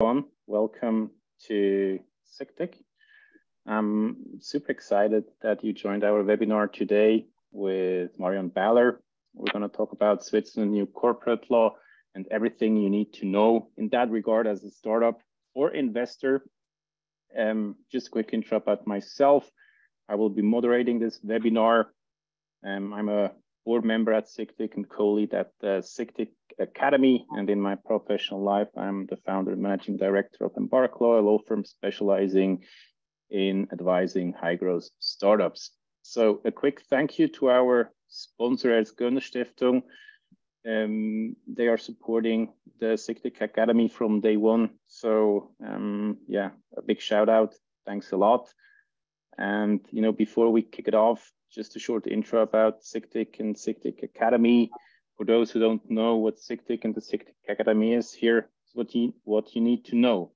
everyone. Welcome to SICTIC. I'm super excited that you joined our webinar today with Marion Bähler. We're going to talk about Switzerland new corporate law and everything you need to know in that regard as a startup or investor. Um, just a quick intro about myself. I will be moderating this webinar. Um, I'm a board member at SICTIC and co-lead at the SICTIC Academy. And in my professional life, I'm the founder and managing director of Embark Law, a law firm specializing in advising high growth startups. So a quick thank you to our sponsor, Ernst Stiftung. Um, they are supporting the SICTIC Academy from day one. So um, yeah, a big shout out. Thanks a lot. And you know, before we kick it off, just a short intro about SICTIC and SICTIC Academy. For those who don't know what SICTIC and the SICTIC Academy is, here is what you, what you need to know.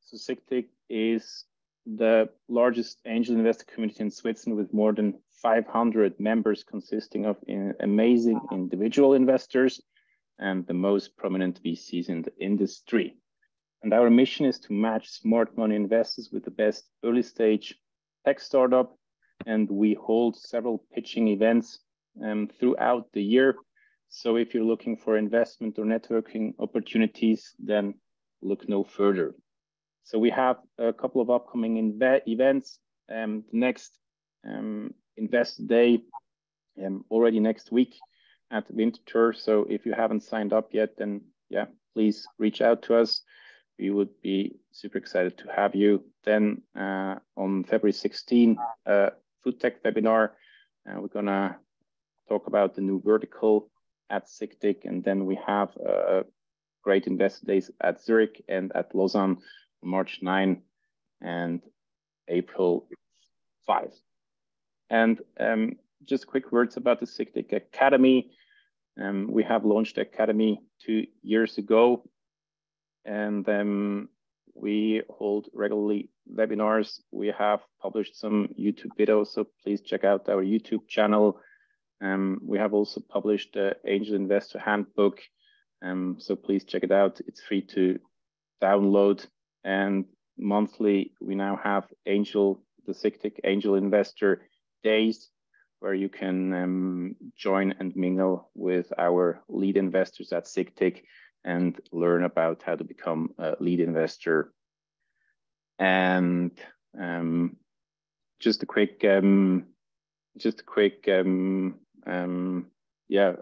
So SICTIC is the largest angel investor community in Switzerland with more than 500 members consisting of amazing individual investors and the most prominent VCs in the industry. And our mission is to match smart money investors with the best early stage tech startup and we hold several pitching events um, throughout the year. So if you're looking for investment or networking opportunities, then look no further. So we have a couple of upcoming events. Um, the next um, Invest Day um, already next week at Winterthur. So if you haven't signed up yet, then yeah, please reach out to us. We would be super excited to have you. Then uh, on February 16, uh, food tech webinar. Uh, we're gonna talk about the new vertical at SICTIC, and then we have a great investor days at Zurich and at Lausanne, March 9 and April 5. And um, just quick words about the SICTIC Academy. Um, we have launched the Academy two years ago, and um, we hold regularly webinars. We have published some YouTube videos, so please check out our YouTube channel. Um, we have also published the Angel Investor Handbook, um, so please check it out. It's free to download. And monthly, we now have Angel, the SICTIC Angel Investor Days, where you can um, join and mingle with our lead investors at SICTIC and learn about how to become a lead investor. And um, just a quick, um, just a quick, um, um, yeah,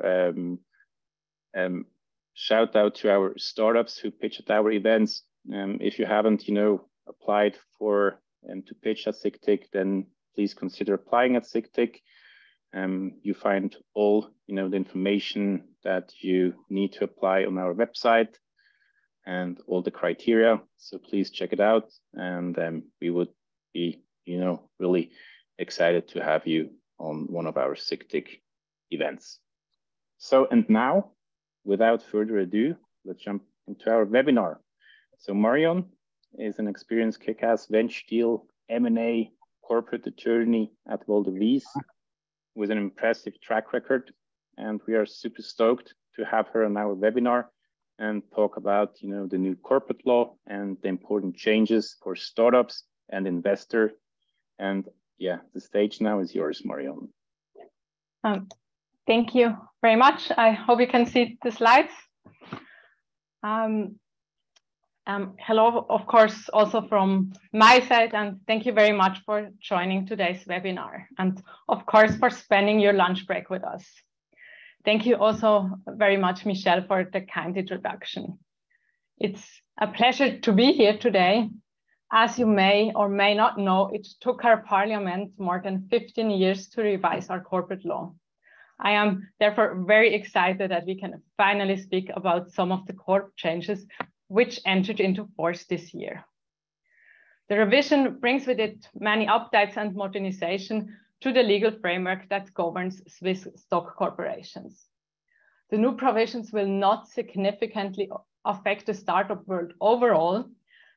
um, shout out to our startups who pitch at our events. if you haven't, you know, applied for and to pitch at SICTIC, then please consider applying at SICTIC. Um, you find all you know the information that you need to apply on our website and all the criteria. So please check it out, and um, we would be you know really excited to have you on one of our SICTIC events. So and now, without further ado, let's jump into our webinar. So Marion is an experienced kick-ass venture deal M&A corporate attorney at Wyss with an impressive track record. And we are super stoked to have her on our webinar and talk about you know the new corporate law and the important changes for startups and investor. And yeah, the stage now is yours, Marion. Um, thank you very much. I hope you can see the slides. Um, um, hello, of course, also from my side, and thank you very much for joining today's webinar, and of course, for spending your lunch break with us. Thank you also very much, Michel, for the kind introduction. It's a pleasure to be here today. As you may or may not know, it took our parliament more than 15 years to revise our corporate law. I am therefore very excited that we can finally speak about some of the core changes which entered into force this year. The revision brings with it many updates and modernization to the legal framework that governs Swiss stock corporations. The new provisions will not significantly affect the startup world overall.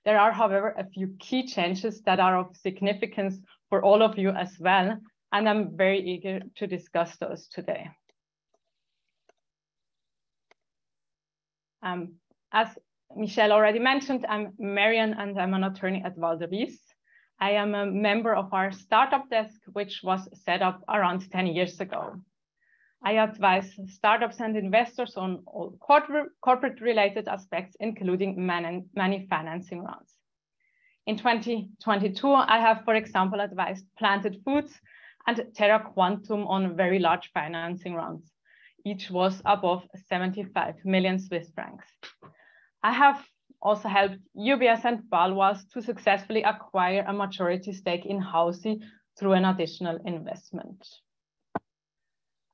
There are, however, a few key changes that are of significance for all of you as well, and I'm very eager to discuss those today. Um, as Michel already mentioned, I'm Marion and I'm an attorney at Walder Wyss. I am a member of our startup desk, which was set up around 10 years ago. I advise startups and investors on all corporate related aspects, including many financing rounds. In 2022, I have, for example, advised Planted Foods and Terra Quantum on very large financing rounds. Each was above 75 million Swiss francs. I have also helped UBS and Baloise to successfully acquire a majority stake in Houzy through an additional investment.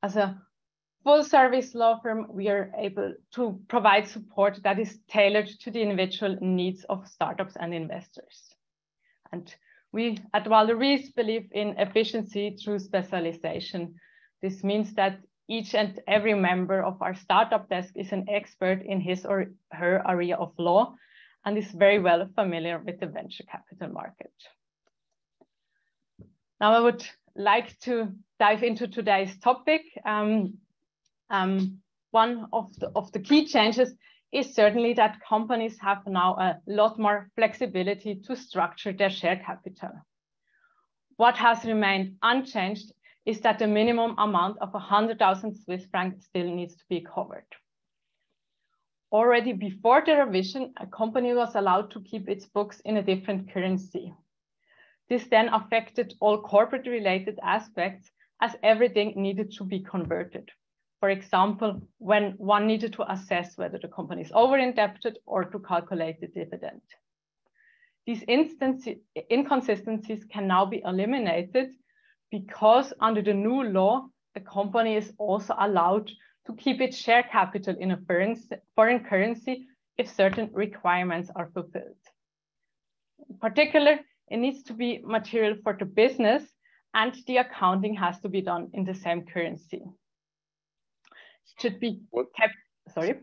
As a full service law firm, we are able to provide support that is tailored to the individual needs of startups and investors. And we at Walder believe in efficiency through specialization. This means that each and every member of our startup desk is an expert in his or her area of law and is very well familiar with the venture capital market. Now I would like to dive into today's topic. Um, um, one of the, of the key changes is certainly that companies have now a lot more flexibility to structure their share capital. What has remained unchanged is that the minimum amount of 100,000 Swiss francs still needs to be covered. Already before the revision, a company was allowed to keep its books in a different currency. This then affected all corporate related aspects as everything needed to be converted. For example, when one needed to assess whether the company is over indebted or to calculate the dividend. These inconsistencies can now be eliminated because under the new law, the company is also allowed to keep its share capital in a foreign currency if certain requirements are fulfilled. In particular, it needs to be material for the business and the accounting has to be done in the same currency. It should be what, kept, sorry?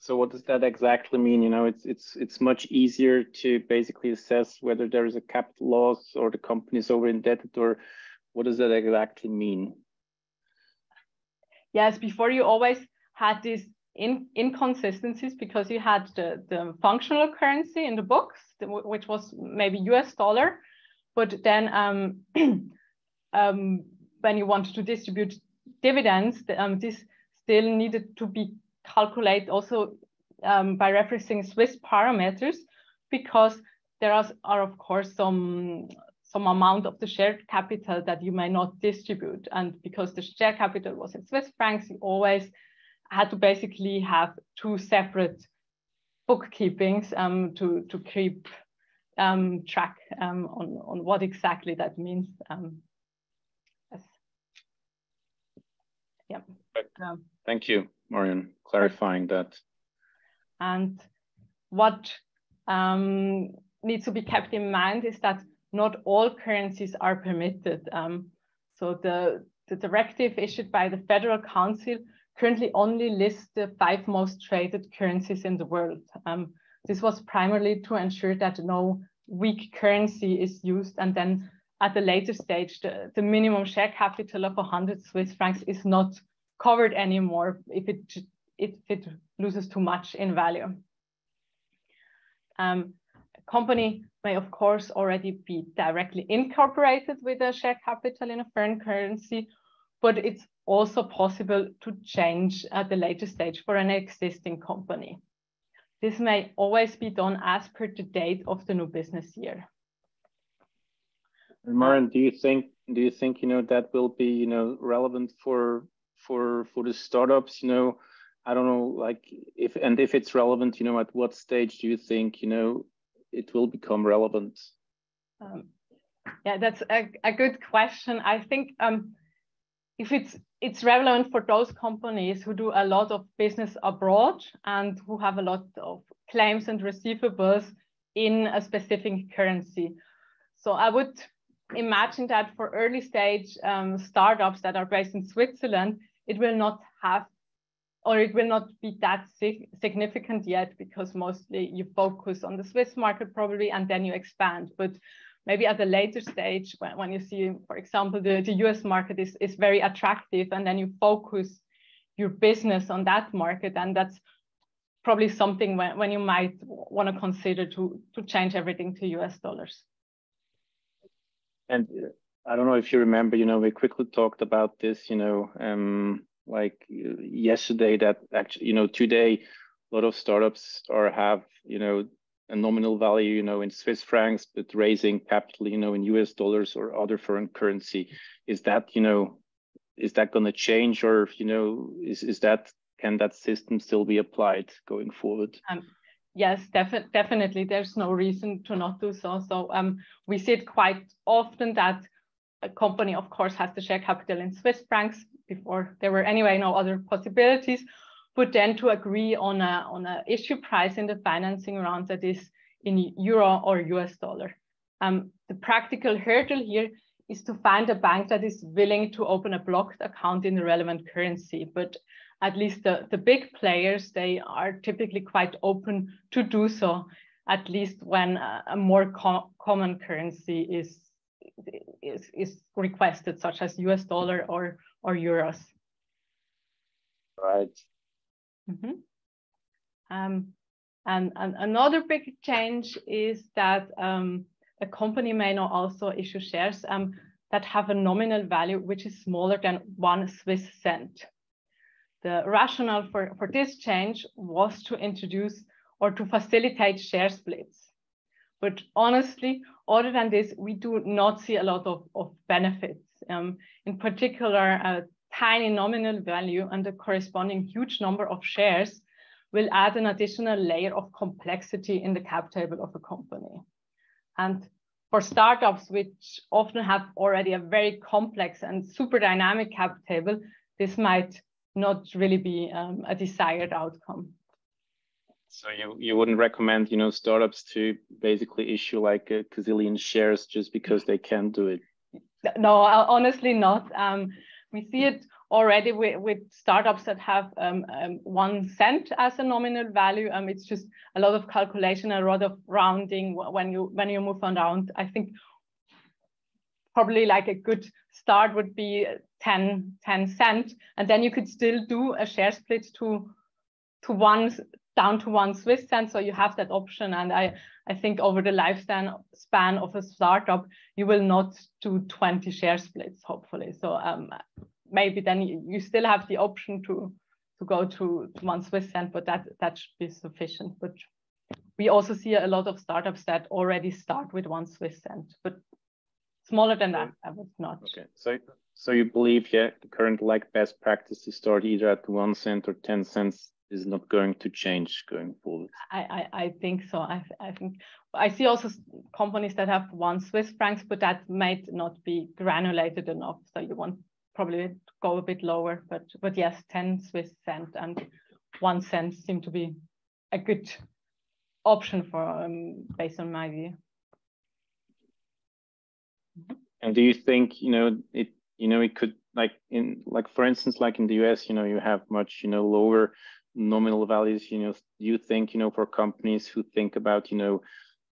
So what does that exactly mean? You know, it's it's it's much easier to basically assess whether there is a capital loss or the company is over indebted or what does that exactly mean? Yes, before you always had these in, inconsistencies because you had the, the functional currency in the books, which was maybe US dollar, but then um, um, when you wanted to distribute dividends, um, this still needed to be calculated also um, by referencing Swiss parameters because there are, are of course some some amount of the share capital that you may not distribute. And because the share capital was in Swiss francs, you always had to basically have two separate bookkeepings um, to, to keep um, track um, on, on what exactly that means. Um, yes. Yeah. Um, Thank you, Marion, clarifying that. And what um, needs to be kept in mind is that not all currencies are permitted. Um, so the, the directive issued by the Federal Council currently only lists the five most traded currencies in the world. Um, this was primarily to ensure that no weak currency is used and then at the later stage, the, the minimum share capital of 100 Swiss francs is not covered anymore if it, if it loses too much in value. Um, company may of course already be directly incorporated with a share capital in a foreign currency, but it's also possible to change at the later stage for an existing company. This may always be done as per the date of the new business year. Marion, do you think do you think you know that will be you know relevant for for for the startups? You know, I don't know, like if and if it's relevant, you know, at what stage do you think you know it will become relevant? Um, yeah, that's a, a good question. I think um, if it's it's relevant for those companies who do a lot of business abroad and who have a lot of claims and receivables in a specific currency. So I would imagine that for early stage um, startups that are based in Switzerland, it will not have or it will not be that sig significant yet because mostly you focus on the Swiss market probably and then you expand. But maybe at a later stage when, when you see, for example, the, the US market is, is very attractive and then you focus your business on that market and that's probably something when, when you might want to consider to, to change everything to US dollars. And uh, I don't know if you remember, you know, we quickly talked about this, you know, um, like yesterday that actually, you know, today a lot of startups are have, you know, a nominal value, you know, in Swiss francs, but raising capital, you know, in US dollars or other foreign currency. Is that, you know, is that going to change or, you know, is, is that, can that system still be applied going forward? Um, yes, defi definitely. There's no reason to not do so. So um, we see it quite often that a company, of course, has the share capital in Swiss francs before there were anyway no other possibilities, but then to agree on a on a issue price in the financing round that is in euro or US dollar. Um, the practical hurdle here is to find a bank that is willing to open a blocked account in the relevant currency. But at least the, the big players, they are typically quite open to do so, at least when a, a more co common currency is, is, is requested, such as US dollar or, or euros. Right. Mm -hmm. um, and, and another big change is that um, a company may now also issue shares um, that have a nominal value which is smaller than one Swiss cent. The rationale for, for this change was to introduce or to facilitate share splits. But honestly, other than this, we do not see a lot of, of benefits. Um, in particular, a tiny nominal value and the corresponding huge number of shares will add an additional layer of complexity in the cap table of a company. And for startups, which often have already a very complex and super dynamic cap table, this might not really be um, a desired outcome. So you, you wouldn't recommend, you know, startups to basically issue like a gazillion shares just because they can do it? No, honestly not. Um, we see it already with, with startups that have um, um, one cent as a nominal value. Um, it's just a lot of calculation, a lot of rounding when you when you move around. I think probably like a good start would be 10, 10 cent, and then you could still do a share split to to one down to one Swiss cent. So you have that option. And I, I think over the lifespan span of a startup, you will not do 20 share splits, hopefully. So um, maybe then you, still have the option to to go to, to one Swiss cent, but that that should be sufficient. But we also see a lot of startups that already start with one Swiss cent, but smaller than that, I would not. Okay, so so you believe yeah, the current like best practice is start either at one cent or ten cents is not going to change going forward. I I, I think so. I I think I see also companies that have one Swiss francs, but that might not be granulated enough. So you want probably go a bit lower, but but yes, 10 Swiss cent and one cent seem to be a good option for um, based on my view. And do you think you know it? You know, it could like in like for instance, like in the US, you know, you have much you know lower nominal values. You know, you think you know for companies who think about you know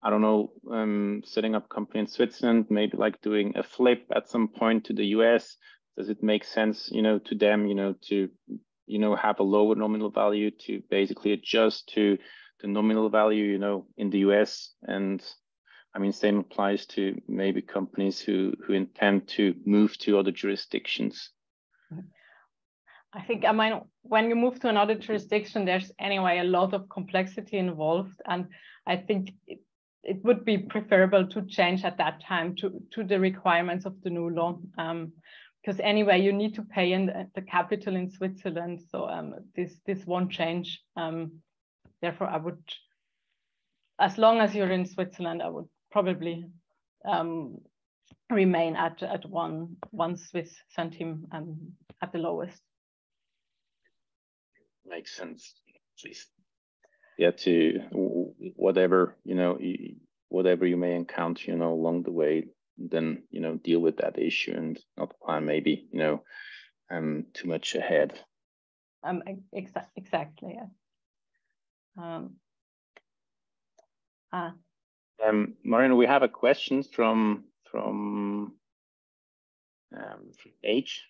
I don't know, um, setting up company in Switzerland, maybe like doing a flip at some point to the US does it make sense you know to them you know to you know have a lower nominal value to basically adjust to the nominal value you know in the us and i mean same applies to maybe companies who who intend to move to other jurisdictions i think i mean when you move to another jurisdiction there's anyway a lot of complexity involved and i think it, it would be preferable to change at that time to, to the requirements of the new law. Um, because anyway, you need to pay in the, the capital in Switzerland. So um, this this won't change. Um, therefore, I would, as long as you're in Switzerland, I would probably um, remain at at one one Swiss centime um, at the lowest. Makes sense. Please. Yeah, to whatever you know, whatever you may encounter, you know, along the way, then you know deal with that issue and not plan maybe you know um too much ahead um exa exactly yeah um ah. um Marion, we have a question from from um from H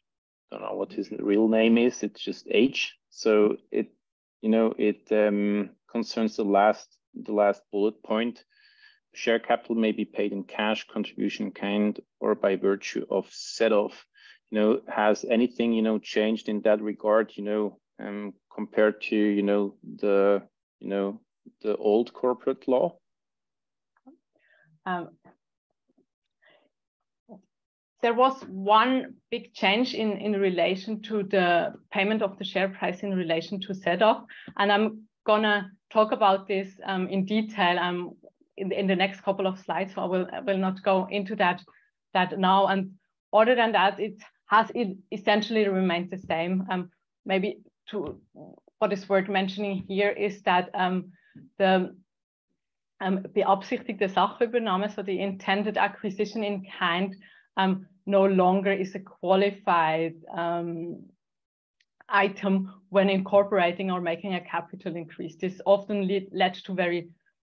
don't know what his real name is it's just H so it you know, it um, concerns the last the last bullet point. Share capital may be paid in cash, contribution kind, or by virtue of set off. You know, has anything you know changed in that regard? You know, um, compared to you know the you know the old corporate law. Um, there was one big change in, in relation to the payment of the share price in relation to set-off. And I'm gonna talk about this um, in detail um, in, the, in the next couple of slides. So I will, I will not go into that, that now. And other than that, it has it essentially remained the same. Um, maybe to what is worth mentioning here is that um, the um, beabsichtigte Sachübernahme, so the intended acquisition in kind, um, no longer is a qualified um, item when incorporating or making a capital increase. This often lead, led to very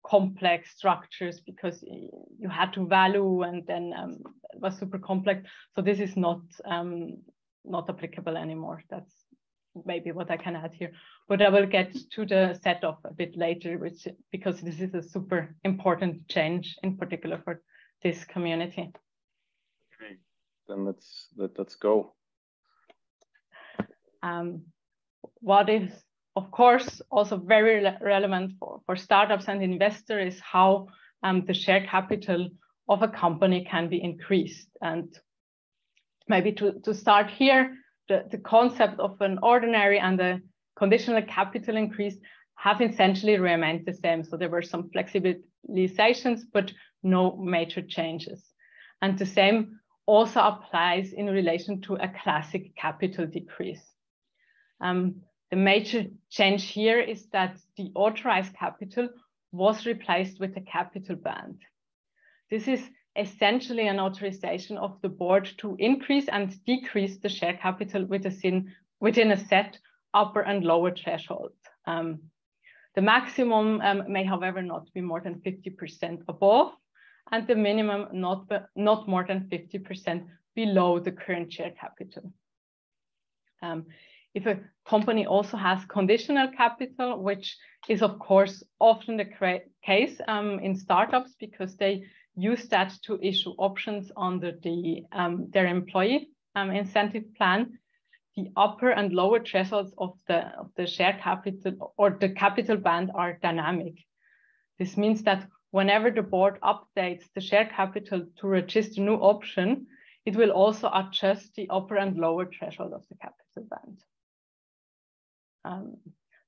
complex structures because you had to value and then um, it was super complex. So this is not um, not applicable anymore. That's maybe what I can add here. But I will get to the set-off a bit later, which because this is a super important change in particular for this community then let's let, let's go. Um, what is of course also very relevant for, for startups and investors is how um, the share capital of a company can be increased. And maybe to, to start here, the, the concept of an ordinary and a conditional capital increase have essentially remained the same. So there were some flexibilizations, but no major changes. And the same also applies in relation to a classic capital decrease. Um, the major change here is that the authorized capital was replaced with a capital band. This is essentially an authorization of the board to increase and decrease the share capital within, within a set upper and lower threshold. Um, the maximum um, may, however, not be more than 50% above and the minimum not, not more than 50% below the current share capital. Um, if a company also has conditional capital, which is of course often the case um, in startups because they use that to issue options under the um, their employee um, incentive plan, the upper and lower thresholds of the, of the share capital or the capital band are dynamic. This means that whenever the board updates the share capital to register a new option, it will also adjust the upper and lower threshold of the capital band. Um,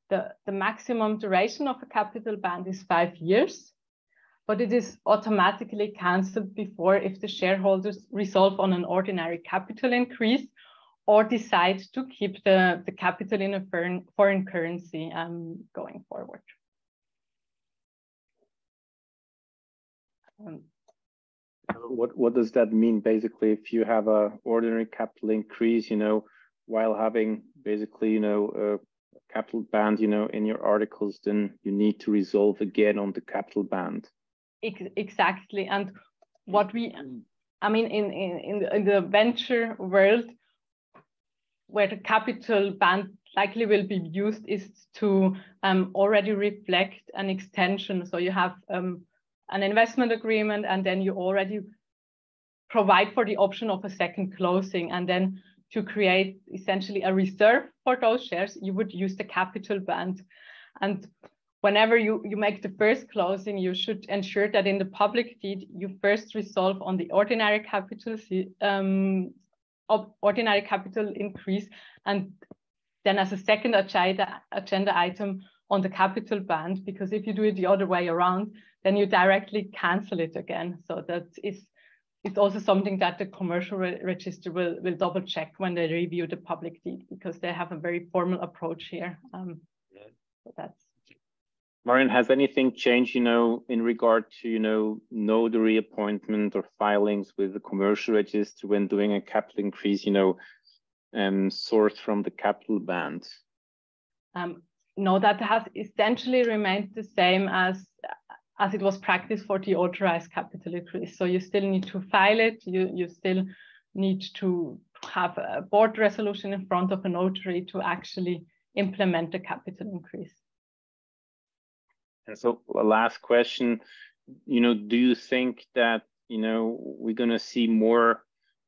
the, the maximum duration of a capital band is five years, but it is automatically cancelled before if the shareholders resolve on an ordinary capital increase or decide to keep the, the capital in a foreign, foreign currency um, going forward. Um, what what does that mean? Basically if you have a ordinary capital increase you know while having basically you know a capital band you know in your articles then you need to resolve again on the capital band. Exactly. And what we i mean in in in the, in the venture world where the capital band likely will be used is to um, already reflect an extension. So you have um, an investment agreement, and then you already provide for the option of a second closing. And then to create essentially a reserve for those shares, you would use the capital band. And whenever you, you make the first closing, you should ensure that in the public deed, you first resolve on the ordinary capital um, ordinary capital increase, and then as a second agenda, agenda item on the capital band, because if you do it the other way around, then you directly cancel it again. So that is it's also something that the commercial re register will, will double check when they review the public deed because they have a very formal approach here. Um, so that's Marion, has anything changed, you know, in regard to, you know, notary appointment or filings with the commercial register when doing a capital increase, you know, um, sourced from the capital band? Um, no, that has essentially remained the same as as it was practiced for the authorized capital increase. So you still need to file it. You, you still need to have a board resolution in front of a notary to actually implement the capital increase. And so last question, you know, do you think that, you know, we're going to see more,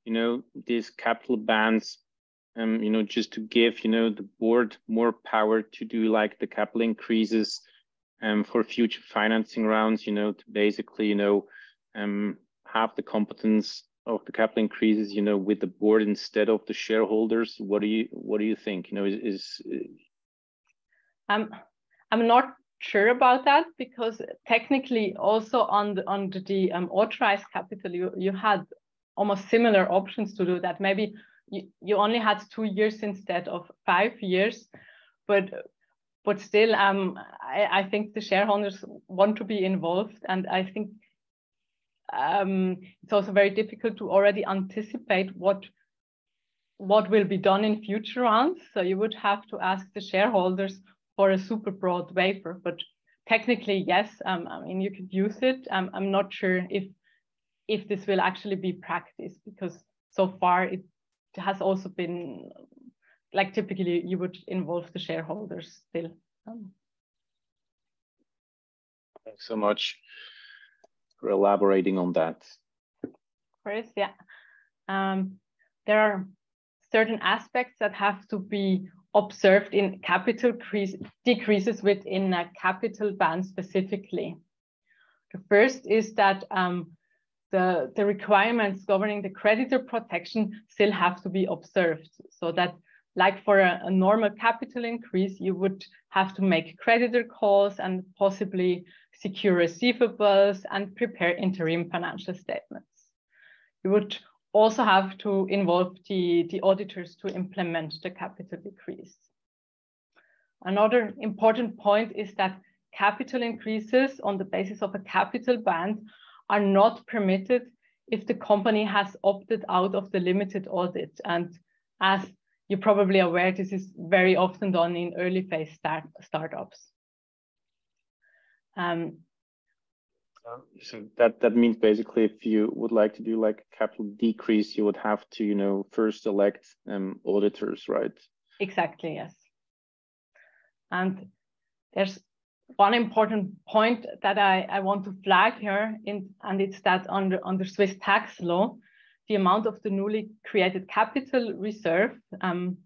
you know, these capital bands, um, you know, just to give, you know, the board more power to do like the capital increases um, for future financing rounds, you know, to basically, you know, um, have the competence of the capital increases, you know, with the board instead of the shareholders. What do you what do you think? You know, is, is I'm I'm not sure about that because technically also on the on the um, authorized capital you you had almost similar options to do that. Maybe you, you only had two years instead of five years, but but still um I, I think the shareholders want to be involved and I think um, it's also very difficult to already anticipate what what will be done in future rounds. So you would have to ask the shareholders for a super broad waiver. But technically, yes, um, I mean you could use it. Um, I'm not sure if if this will actually be practiced because so far it has also been like typically you would involve the shareholders still. Um, Thanks so much for elaborating on that. Course, yeah. Um, there are certain aspects that have to be observed in capital decreases within a capital band specifically. The first is that um, the, the requirements governing the creditor protection still have to be observed so that like for a, a, normal capital increase, you would have to make creditor calls and possibly secure receivables and prepare interim financial statements. You would also have to involve the, the auditors to implement the capital decrease. Another important point is that capital increases on the basis of a capital band are not permitted if the company has opted out of the limited audit. And as you're probably aware, this is very often done in early phase start, startups. Um, so that that means basically if you would like to do like a capital decrease you would have to you know first elect um, auditors right exactly yes and there's one important point that I, I want to flag here in, and it's that under under Swiss tax law the amount of the newly created capital reserve um,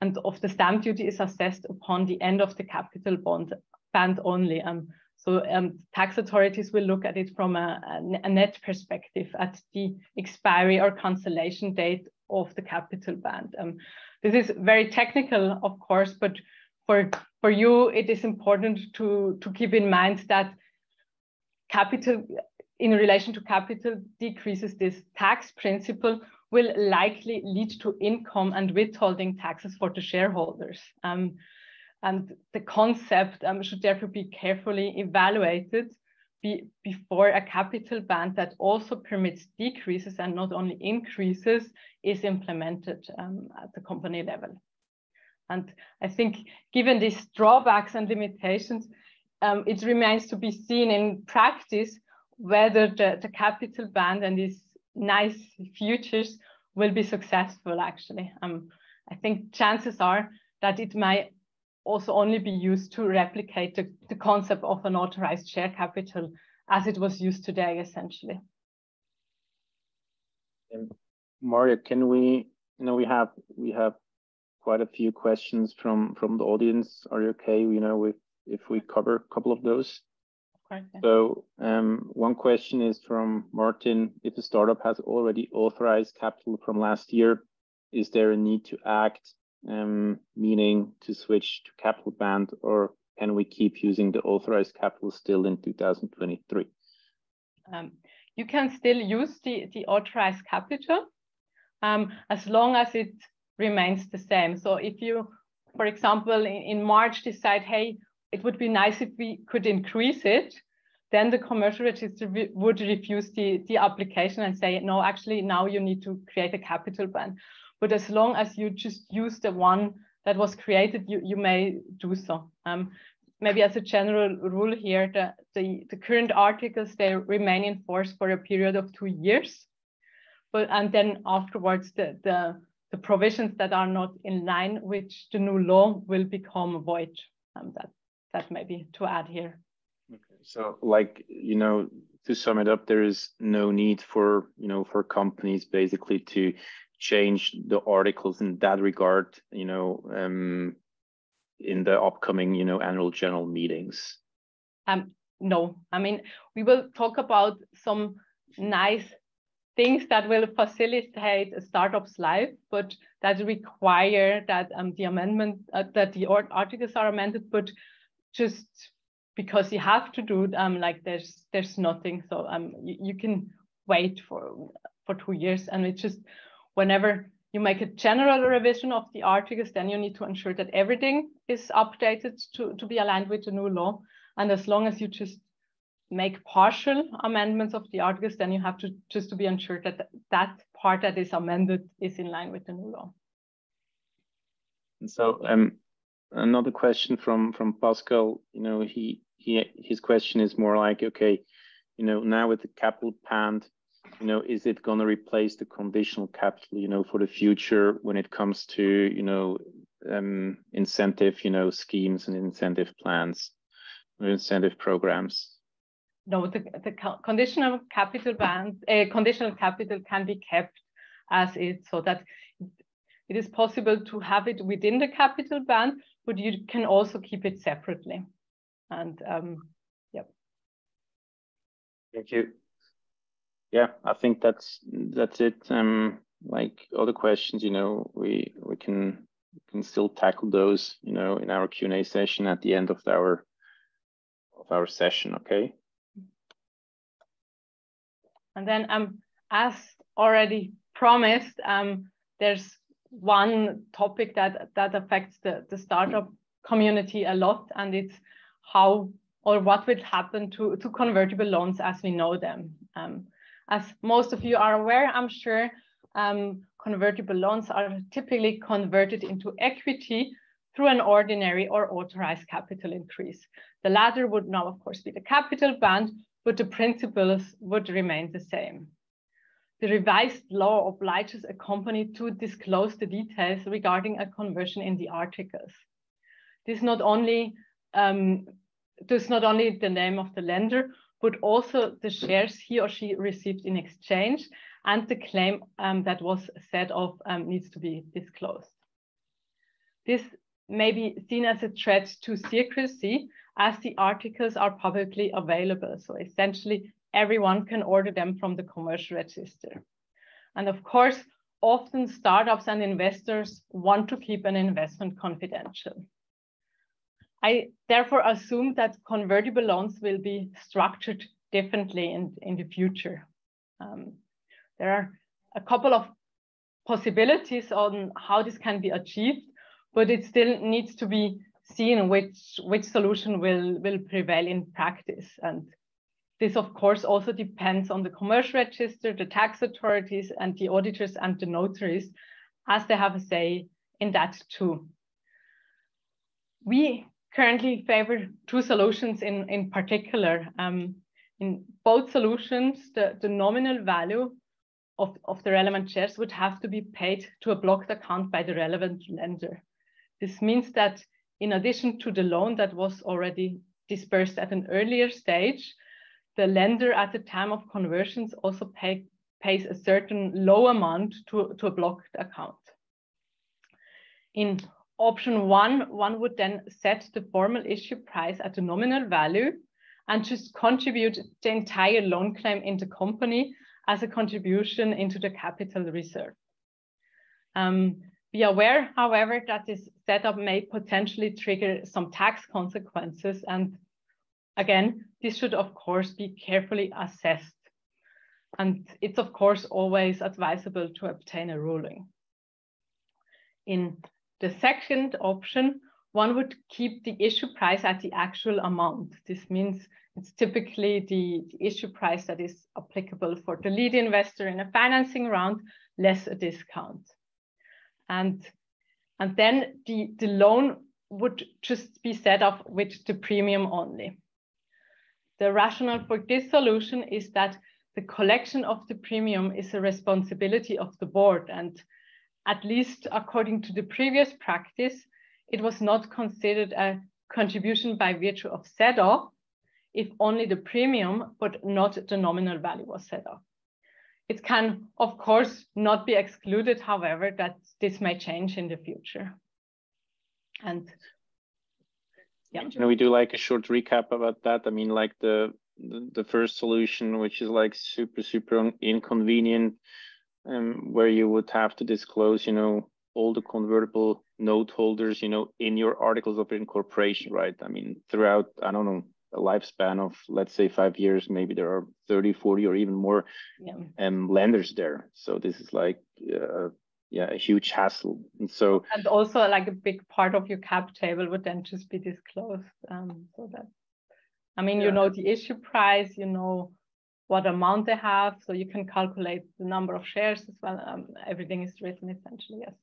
and of the stamp duty is assessed upon the end of the capital bond band only um, so um, tax authorities will look at it from a, a, net perspective at the expiry or cancellation date of the capital band. Um, this is very technical, of course, but for, for you, it is important to, to keep in mind that capital, in relation to capital decreases, this tax principle will likely lead to income and withholding taxes for the shareholders. Um, and the concept um, should therefore be carefully evaluated be, before a capital band that also permits decreases and not only increases is implemented um, at the company level. And I think given these drawbacks and limitations, um, it remains to be seen in practice whether the, the capital band and these nice futures will be successful actually. Um, I think chances are that it might also only be used to replicate the, the concept of an authorized share capital as it was used today, essentially. And Marion, can we, you know, we have we have quite a few questions from from the audience. Are you okay, you know, with if we cover a couple of those? Yeah. So um, one question is from Martin. If a startup has already authorized capital from last year, is there a need to act um, meaning to switch to capital band, or can we keep using the authorized capital still in 2023? Um, you can still use the, the authorized capital um, as long as it remains the same. So if you, for example, in, in March decide, hey, it would be nice if we could increase it, then the commercial register would refuse the, the application and say, no, actually now you need to create a capital band. But as long as you just use the one that was created, you, you may do so. Um, maybe as a general rule here, the, the, the current articles, they remain in force for a period of two years. But and then afterwards, the, the, the provisions that are not in line with the new law will become void. Um, that that maybe to add here. Okay. So like, you know, to sum it up, there is no need for, you know, for companies basically to change the articles in that regard, you know, um, in the upcoming, you know, annual general meetings. Um, no, I mean, we will talk about some nice things that will facilitate a startup's life, but that require that um, the amendment, uh, that the articles are amended, but just because you have to do it um like there's there's nothing. So um you, you can wait for for two years. And it's just whenever you make a general revision of the articles then you need to ensure that everything is updated to to be aligned with the new law. And as long as you just make partial amendments of the articles then you have to just to be ensured that that part that is amended is in line with the new law. So um another question from from Pascal. You know, he he his question is more like, okay, you know, now with the capital band, you know, is it going to replace the conditional capital, you know, for the future when it comes to, you know, um, incentive, you know, schemes and incentive plans, incentive programs? No, the, the conditional capital band, uh, conditional capital can be kept as is, so that it is possible to have it within the capital band, but you can also keep it separately. And um, yeah. Thank you. Yeah, I think that's that's it. Um, like other questions, you know, we we can can still tackle those, you know, in our Q and A session at the end of our of our session. Okay. And then, um, as already promised, um, there's one topic that that affects the, the startup community a lot, and it's how or what will happen to, to convertible loans as we know them. Um, as most of you are aware, I'm sure um, convertible loans are typically converted into equity through an ordinary or authorized capital increase. The latter would now, of course, be the capital band, but the principles would remain the same the revised law obliges a company to disclose the details regarding a conversion in the articles. This not only um, does not only the name of the lender, but also the shares he or she received in exchange and the claim um, that was set off um, needs to be disclosed. This may be seen as a threat to secrecy as the articles are publicly available. So essentially everyone can order them from the commercial register. And of course, often startups and investors want to keep an investment confidential. I therefore assume that convertible loans will be structured differently in, in the future. Um, there are a couple of possibilities on how this can be achieved, but it still needs to be seen which, which solution will, will prevail in practice. And this, of course, also depends on the commercial register, the tax authorities, and the auditors and the notaries, as they have a say in that too. We currently favor two solutions in, in particular. Um, in both solutions, the, the nominal value of, of the relevant shares would have to be paid to a blocked account by the relevant lender. This means that in addition to the loan that was already dispersed at an earlier stage, the lender at the time of conversions also pay, pays a certain low amount to, to a blocked account. In option one, one would then set the formal issue price at the nominal value and just contribute the entire loan claim in the company as a contribution into the capital reserve. Um, be aware, however, that this setup may potentially trigger some tax consequences and Again, this should of course be carefully assessed. And it's of course always advisable to obtain a ruling. In the second option, one would keep the issue price at the actual amount. This means it's typically the, the, issue price that is applicable for the lead investor in a financing round, less a discount. And, and then the, the loan would just be set up with the premium only. The rationale for this solution is that the collection of the premium is a responsibility of the board and at least according to the previous practice, it was not considered a contribution by virtue of set off if only the premium but not the nominal value was set off. It can, of course, not be excluded, however, that this may change in the future. And yeah. Can we do like a short recap about that? I mean, like the the, the first solution, which is like super, super inconvenient, um, where you would have to disclose, you know, all the convertible note holders, you know, in your articles of incorporation, right? I mean, throughout, I don't know, a lifespan of let's say five years, maybe there are 30, 40 or even more yeah. um, lenders there. So this is like, uh, yeah, a huge hassle. And so, and also like a big part of your cap table would then just be disclosed. Um, so that, I mean, yeah. you know, the issue price, you know, what amount they have, so you can calculate the number of shares as well. Um, everything is written essentially, yes.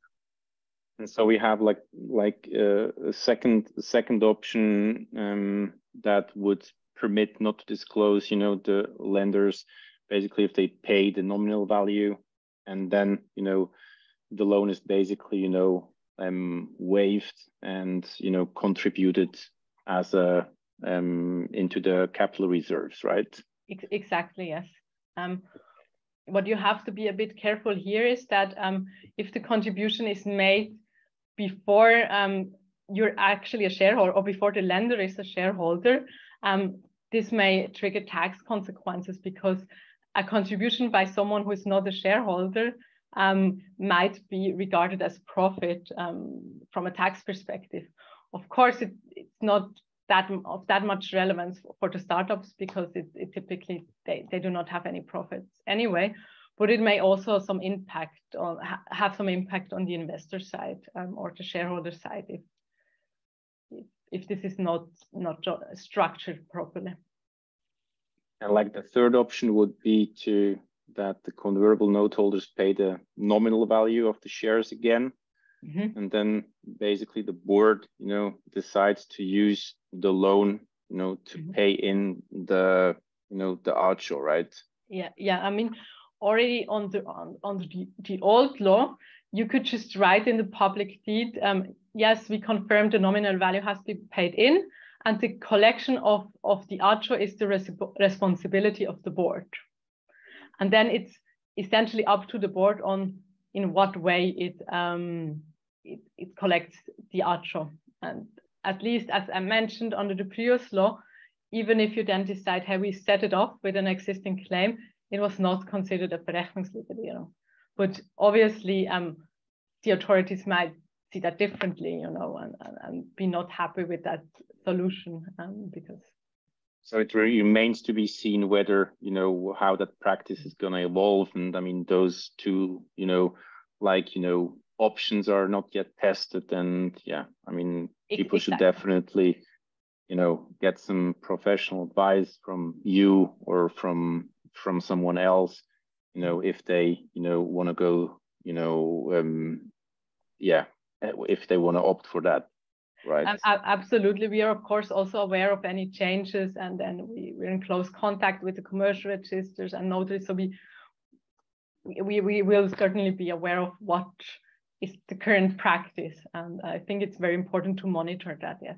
And so we have like like uh, a second second option um, that would permit not to disclose, you know, the lenders basically if they pay the nominal value and then you know the loan is basically you know um, waived and you know contributed as a um, into the capital reserves, right? Exactly, yes. Um, what you have to be a bit careful here is that um, if the contribution is made before um, you're actually a shareholder or before the lender is a shareholder, um, this may trigger tax consequences because a contribution by someone who is not a shareholder um, might be regarded as profit um, from a tax perspective. Of course, it, it's not that of that much relevance for the startups because it, it typically they, they do not have any profits anyway but it may also some impact ha have some impact on the investor side um, or the shareholder side if, if, if this is not not structured properly. And like the third option would be to that the convertible note holders pay the nominal value of the shares again. Mm -hmm. And then basically the board, you know, decides to use the loan, you know, to mm -hmm. pay in the, you know, the outshore, right? Yeah, yeah. I mean, already on the on, on the, the old law, you could just write in the public deed, um, yes, we confirm the nominal value has to be paid in, and the collection of, of the agio is the res responsibility of the board. And then it's essentially up to the board on in what way it um, it, it collects the agio. And at least as I mentioned under the previous law, even if you then decide, hey, we set it off with an existing claim, it was not considered a Verrechnungsliberierung. But obviously, um, the authorities might see that differently, you know, and, and, and be not happy with that solution um, because. So it remains to be seen whether, you know, how that practice is going to evolve. And I mean, those two, you know, like, you know, options are not yet tested. And yeah, I mean, people exactly. should definitely, you know, get some professional advice from you or from from someone else you know if they you know want to go you know um yeah if they want to opt for that right. Um, absolutely we are of course also aware of any changes and then we, we're in close contact with the commercial registers and notaries so we we we will certainly be aware of what is the current practice and i think it's very important to monitor that yes.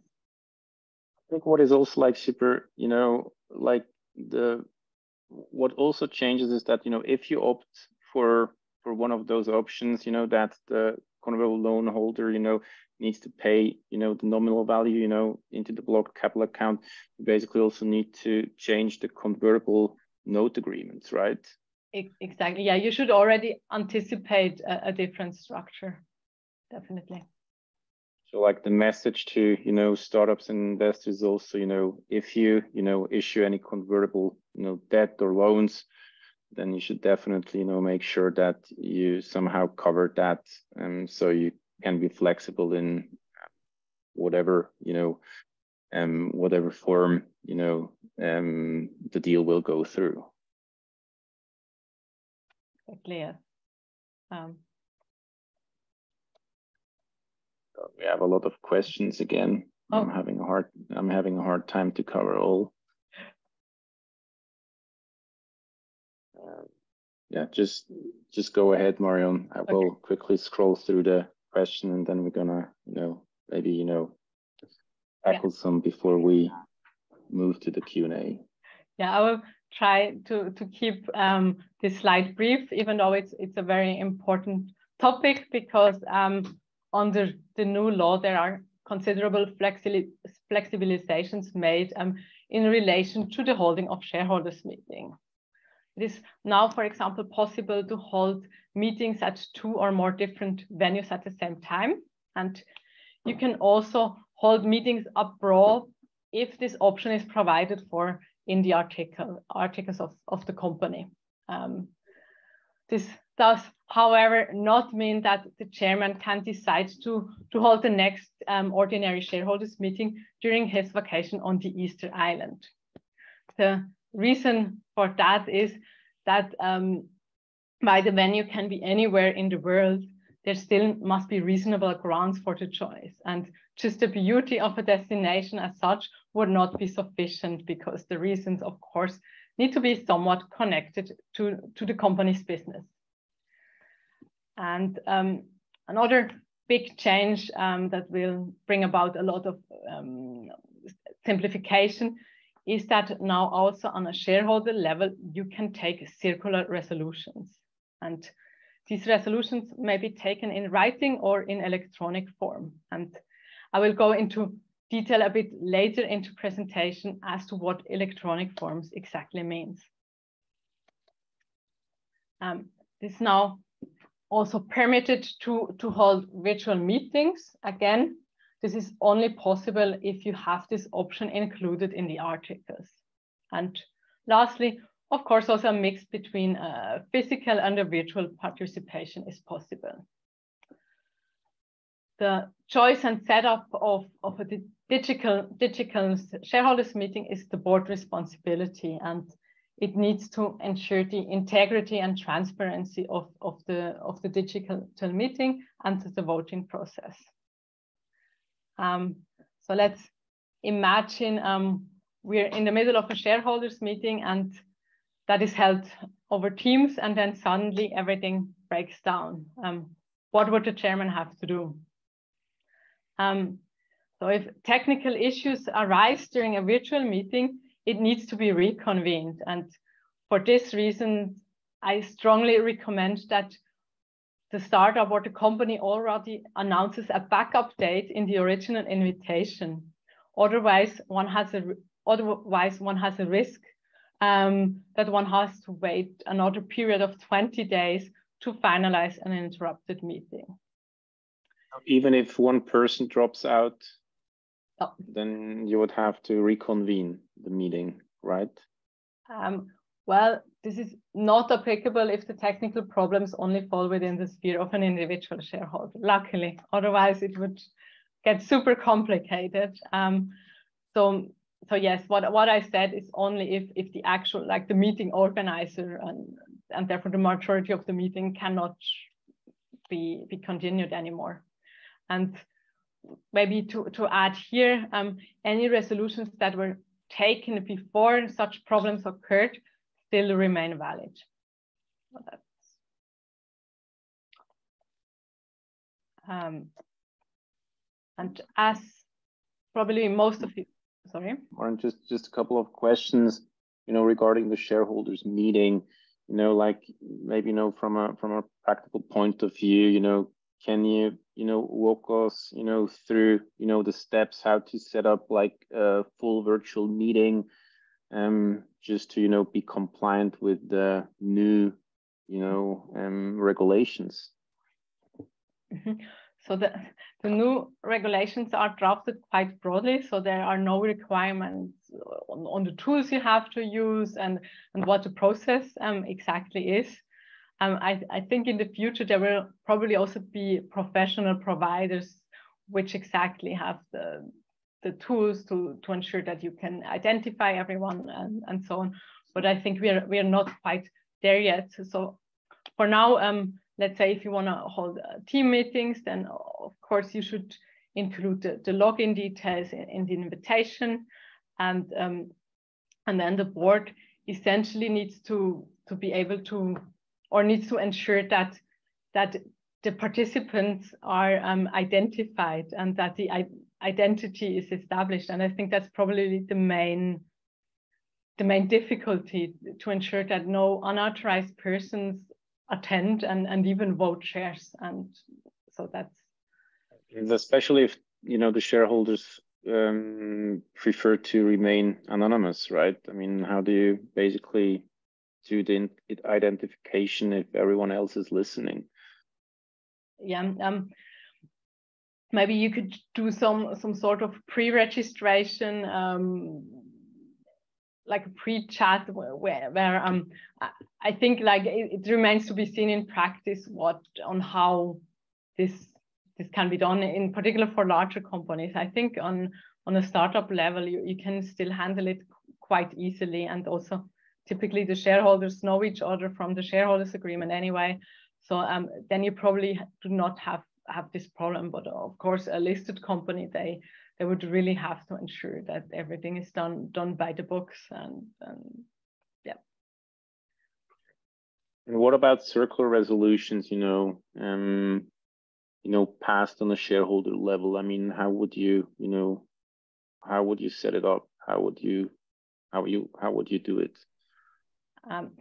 I think what is also like super you know like the what also changes is that you know if you opt for for one of those options, you know that the convertible loan holder, you know, needs to pay, you know, the nominal value, you know, into the block capital account. You basically also need to change the convertible note agreements, right? Exactly. Yeah, you should already anticipate a, a different structure. Definitely. So like the message to, you know, startups and investors also, you know, if you, you know, issue any convertible, you know, debt or loans, then you should definitely, you know, make sure that you somehow cover that. And um, so you can be flexible in whatever, you know, um, whatever form, you know, um, the deal will go through. Clear. Um, we have a lot of questions again. Oh. I'm having a hard I'm having a hard time to cover all. Yeah, just just go ahead, Marion. I okay. will quickly scroll through the question and then we're gonna, you know, maybe, you know, tackle yeah. some before we move to the Q&A. Yeah, I will try to, to keep um, this slide brief, even though it's, it's a very important topic because um, under the new law, there are considerable flexibilizations made um, in relation to the holding of shareholders meeting. It is now, for example, possible to hold meetings at two or more different venues at the same time. And you can also hold meetings abroad if this option is provided for in the article, articles of, of the company. Um, this does, however, not mean that the chairman can decide to, to hold the next um, ordinary shareholders meeting during his vacation on the Easter Island. The reason for that is that um, while the venue can be anywhere in the world, there still must be reasonable grounds for the choice. And just the beauty of a destination as such would not be sufficient because the reasons, of course, need to be somewhat connected to, to the company's business. And um, another big change um, that will bring about a lot of um, simplification is that now also on a shareholder level, you can take circular resolutions. And these resolutions may be taken in writing or in electronic form. And I will go into detail a bit later into presentation as to what electronic forms exactly means. Um, this now also permitted to, to hold virtual meetings. Again, this is only possible if you have this option included in the articles. And lastly, of course, also a mix between uh, physical and virtual participation is possible. The choice and setup of, of a digital, digital shareholders meeting is the board responsibility and it needs to ensure the integrity and transparency of, of, the, of the digital meeting and the voting process. Um, so let's imagine um, we're in the middle of a shareholders meeting and that is held over Teams and then suddenly everything breaks down. Um, what would the chairman have to do? Um, so if technical issues arise during a virtual meeting, it needs to be reconvened. And for this reason, I strongly recommend that the startup or the company already announces a backup date in the original invitation. Otherwise, one has a otherwise one has a risk um, that one has to wait another period of 20 days to finalize an interrupted meeting. Even if one person drops out, oh. then you would have to reconvene the meeting, right? Um, well, this is not applicable if the technical problems only fall within the sphere of an individual shareholder, luckily. Otherwise, it would get super complicated. Um, so, so yes, what, what I said is only if, if the actual, like the meeting organizer and, and therefore the majority of the meeting cannot be, be continued anymore. And maybe to, to add here, um, any resolutions that were taken before such problems occurred still remain valid. Um, and as probably most of you, sorry. Marion, just, just a couple of questions, you know, regarding the shareholders meeting, you know, like maybe, you know, from a, from a practical point of view, you know, can you, you know, walk us, you know, through, you know, the steps, how to set up like a full virtual meeting, um, just to you know be compliant with the new you know um, regulations. Mm -hmm. So the, the new regulations are drafted quite broadly. So there are no requirements on, on the tools you have to use and, and what the process um, exactly is. Um, I, I think in the future there will probably also be professional providers which exactly have the, the tools to, to ensure that you can identify everyone and, and so on. But I think we are, we are not quite there yet. So for now, um, let's say if you want to hold uh, team meetings, then of course you should include the, the login details in, in the invitation. And, um, and then the board essentially needs to, to be able to or needs to ensure that that the participants are um, identified and that the identity is established. And I think that's probably the main the main difficulty to ensure that no unauthorized persons attend and, and even vote shares. And so that's especially if you know the shareholders um, prefer to remain anonymous, right? I mean, how do you basically do the identification if everyone else is listening? Yeah, um, maybe you could do some some sort of pre-registration, um, like a pre-chat where, where um, I think like it, it remains to be seen in practice what on how this this can be done in particular for larger companies. I think on on a startup level, you, you can still handle it quite easily. And also typically the shareholders know each other from the shareholders agreement anyway. So um, then you probably do not have, have this problem. But of course, a listed company, they they would really have to ensure that everything is done done by the books and, and yeah. And what about circular resolutions? You know, um, you know, passed on a shareholder level? I mean, how would you, you know, how would you set it up? How would you, how you, how would you do it? Um,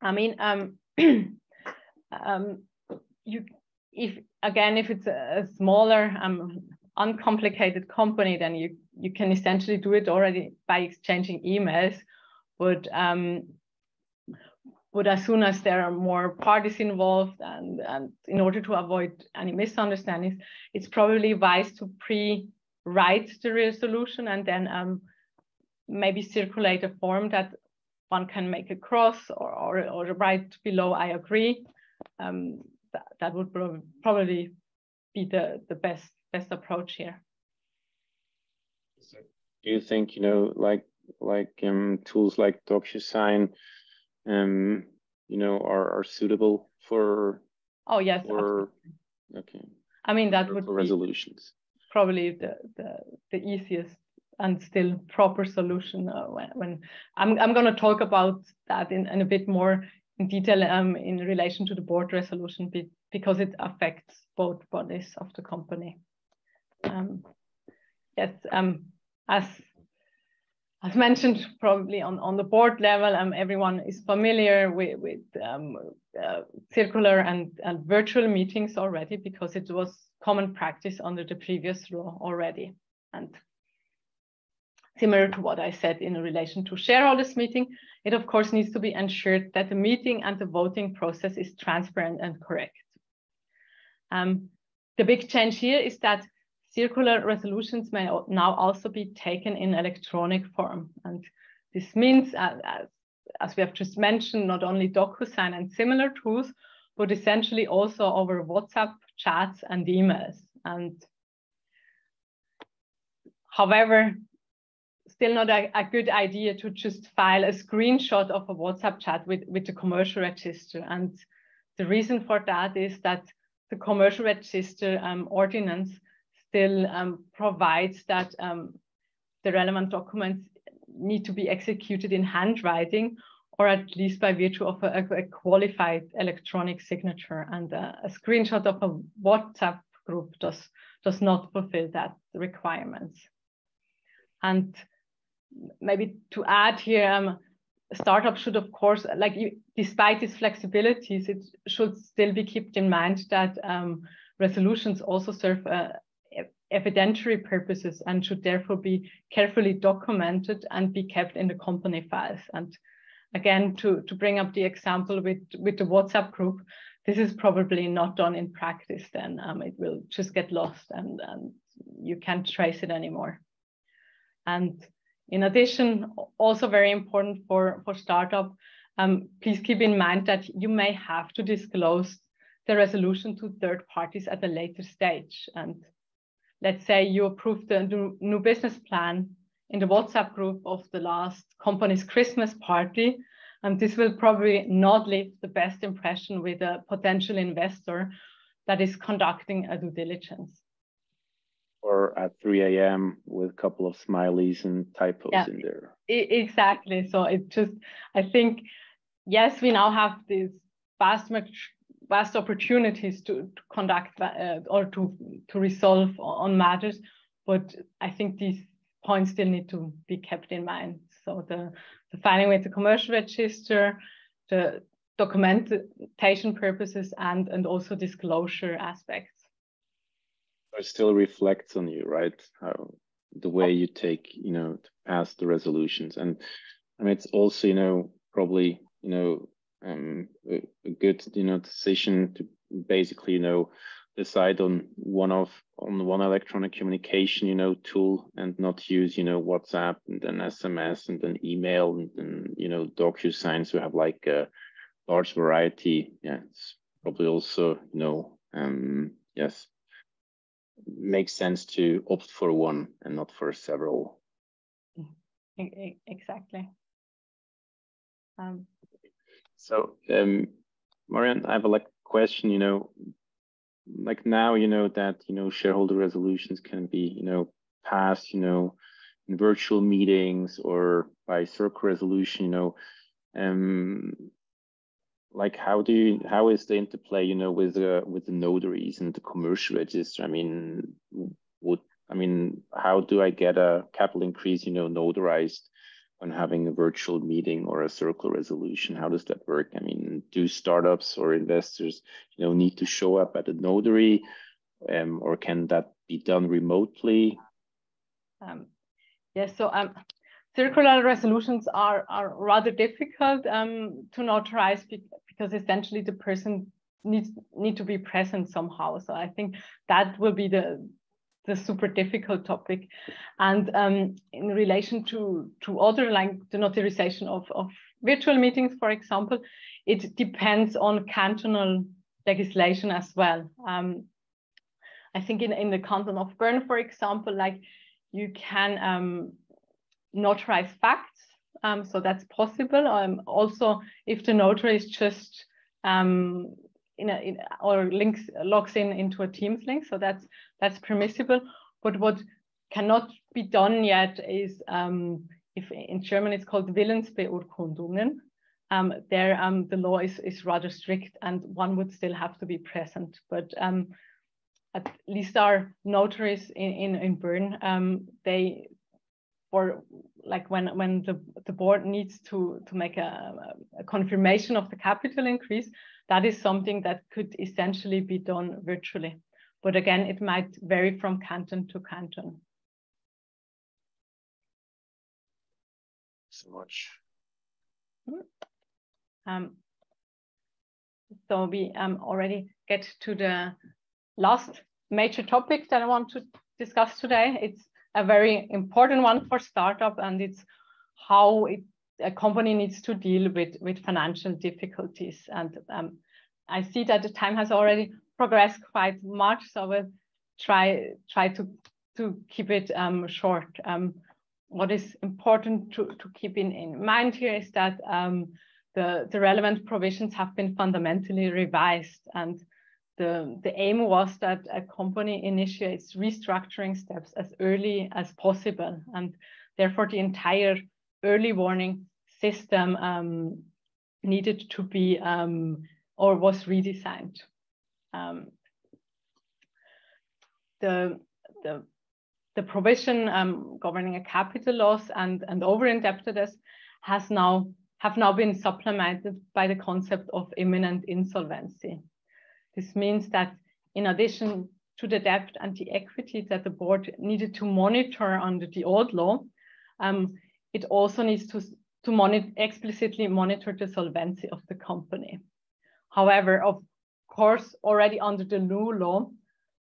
I mean, um, um, you, if again, if it's a, smaller, um, uncomplicated company, then you you can essentially do it already by exchanging emails. But um, but as soon as there are more parties involved and, and in order to avoid any misunderstandings, it's probably wise to pre-write the resolution and then um, maybe circulate a form that one can make a cross or, or, or write below, I agree. Um, that, that would probably be the, the best, best approach here. Do you think, you know, like, like um, tools like DocuSign um, you know, are, are suitable for? Oh yes. For, okay. I mean that for, would for resolutions. probably the, the the easiest and still proper solution uh, when, when I'm I'm going to talk about that in, in a bit more in detail um, in relation to the board resolution because it affects both bodies of the company. Um, yes, um, as as mentioned, probably on, on the board level, um, everyone is familiar with, with um, uh, circular and, and virtual meetings already because it was common practice under the previous law already. And similar to what I said in relation to shareholders meeting, it of course needs to be ensured that the meeting and the voting process is transparent and correct. Um, the big change here is that circular resolutions may now also be taken in electronic form. And this means, uh, as, as we have just mentioned, not only DocuSign and similar tools, but essentially also over WhatsApp chats and emails. And however, still not a, a, good idea to just file a screenshot of a WhatsApp chat with, with the commercial register. And the reason for that is that the commercial register um, ordinance still um, provides that um, the relevant documents need to be executed in handwriting or at least by virtue of a, a qualified electronic signature. And uh, a screenshot of a WhatsApp group does, does not fulfill that requirements. And maybe to add here, um, should of course, like despite these flexibilities, it should still be kept in mind that um, resolutions also serve a, evidentiary purposes and should therefore be carefully documented and be kept in the company files. And again, to, to bring up the example with, with the WhatsApp group, this is probably not done in practice then. Um, it will just get lost and, and you can't trace it anymore. And in addition, also very important for, for startup, um, please keep in mind that you may have to disclose the resolution to third parties at a later stage. And let's say you approve the new business plan in the WhatsApp group of the last company's Christmas party, and this will probably not leave the best impression with a potential investor that is conducting a due diligence. Or at 3 a.m. with a couple of smileys and typos yeah, in there. Exactly. So it just, I think yes, we now have these vast, much vast opportunities to, to conduct uh, or to, to resolve on matters, but I think these points still need to be kept in mind. So the, the filing with the commercial register, the documentation purposes, and, and also disclosure aspects. It still reflects on you, right? How the way you take, you know, to pass the resolutions. And I mean, it's also, you know, probably, you know, um, a, a good, you know, decision to basically, you know, decide on one of on one electronic communication you know tool and not use you know whatsapp and then sms and then email and then you know docusigns we have like a large variety yeah it's probably also you know um yes makes sense to opt for one and not for several. Exactly. Um so um Marion i have a like question you know like now you know that you know shareholder resolutions can be you know passed you know in virtual meetings or by circle resolution you know um like how do you how is the interplay you know with the with the notaries and the commercial register i mean would i mean how do i get a capital increase you know notarized when having a virtual meeting or a circle resolution? How does that work? I mean, do startups or investors, you know, need to show up at a notary, um, or can that be done remotely? Um, yes, yeah, so um, circular resolutions are are rather difficult um, to notarize because essentially the person needs need to be present somehow. So I think that will be the the super difficult topic. And um, in relation to, to other, like the notarization of, of virtual meetings, for example, it depends on cantonal legislation as well. Um, I think in, in the canton of Bern, for example, like you can um, notarize facts. Um, so that's possible. Um, also, if the notary is just um, in a, in, or links logs in into a Teams link. So that's that's permissible. But what cannot be done yet is um, if in German it's called Willensbeurkundungen. Um, there um, the law is, is rather strict and one would still have to be present. But at least our notaries in, in, in Bern, um, they or like when when the, the board needs to to make a, a confirmation of the capital increase, that is something that could essentially be done virtually. But again, it might vary from canton to canton. So much. Um, so we um, already get to the last major topic that I want to discuss today. It's a very important one for startup and it's how it a company needs to deal with, with financial difficulties. And um, I see that the time has already progressed quite much, so I will try, try to, to keep it um, short. Um, what is important to, to keep in, in mind here is that um, the, the relevant provisions have been fundamentally revised and the, the aim was that a company initiates restructuring steps as early as possible and therefore the entire early warning system um, needed to be um, or was redesigned. Um, the, the, the provision um, governing a capital loss and, and over-indebtedness has now have now been supplemented by the concept of imminent insolvency. This means that in addition to the debt and the equity that the board needed to monitor under the old law, um, it also needs to, to monitor, explicitly monitor the solvency of the company. However, of course, already under the new law,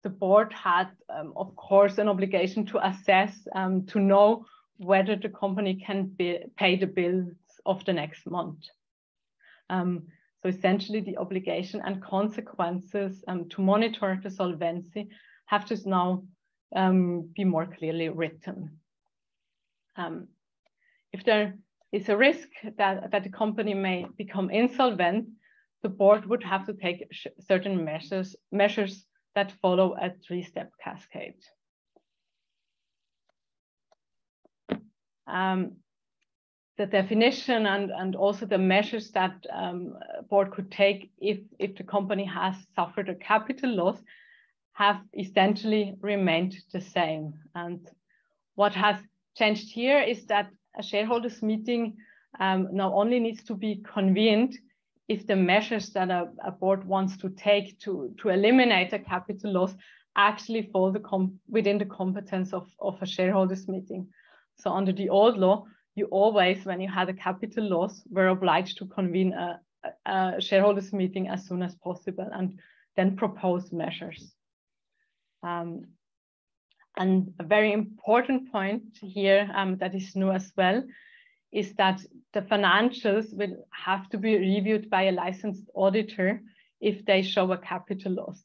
the board had, um, of course, an obligation to assess, um, to know whether the company can pay the bills of the next month. Um, so essentially the obligation and consequences um, to monitor the solvency have to now um, be more clearly written. Um, if there is a risk that, that the company may become insolvent, the board would have to take certain measures, measures that follow a three-step cascade. Um, the definition and, and also the measures that um, board could take if, if the company has suffered a capital loss have essentially remained the same. And what has changed here is that a shareholders meeting um, now only needs to be convened if the measures that a, a, board wants to take to, to eliminate a capital loss actually fall the within the competence of, of a shareholders meeting. So under the old law, you always, when you had a capital loss, were obliged to convene a, a shareholders meeting as soon as possible and then propose measures. Um, and a very important point here um, that is new as well is that the financials will have to be reviewed by a licensed auditor if they show a capital loss.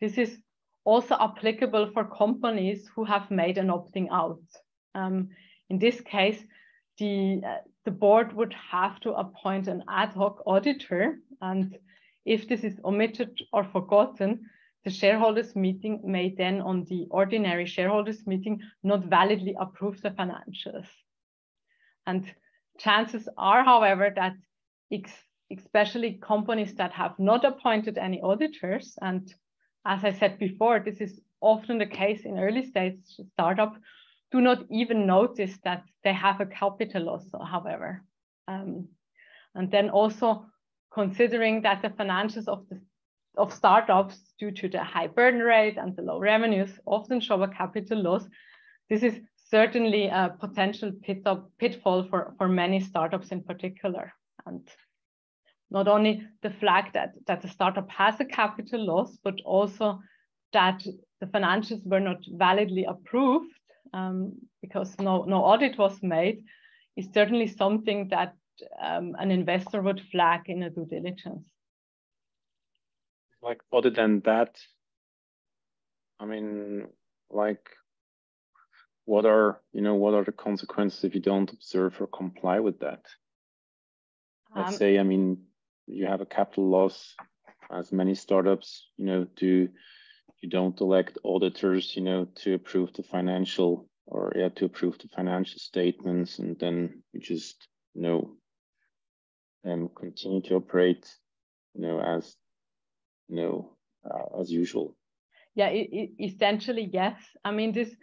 This is also applicable for companies who have made an opting out. Um, in this case, the, uh, the board would have to appoint an ad hoc auditor. And if this is omitted or forgotten, the shareholders meeting may then on the ordinary shareholders meeting not validly approve the financials. And chances are, however, that especially companies that have not appointed any auditors, and as I said before, this is often the case in early stage startup, do not even notice that they have a capital loss, however. Um, and then also considering that the financials of the of startups due to the high burn rate and the low revenues often show a capital loss. This is certainly a potential pit pitfall for, for many startups in particular. And not only the flag that, that the startup has a capital loss, but also that the financials were not validly approved um, because no, no audit was made is certainly something that um, an investor would flag in a due diligence. Like other than that i mean like what are you know what are the consequences if you don't observe or comply with that? Let's um, say i mean you have a capital loss as many startups you know do you don't elect auditors you know to approve the financial or yeah to approve the financial statements and then you just you know um, continue to operate you know as you know, uh, as usual. Yeah, it, it, essentially, yes. I mean, this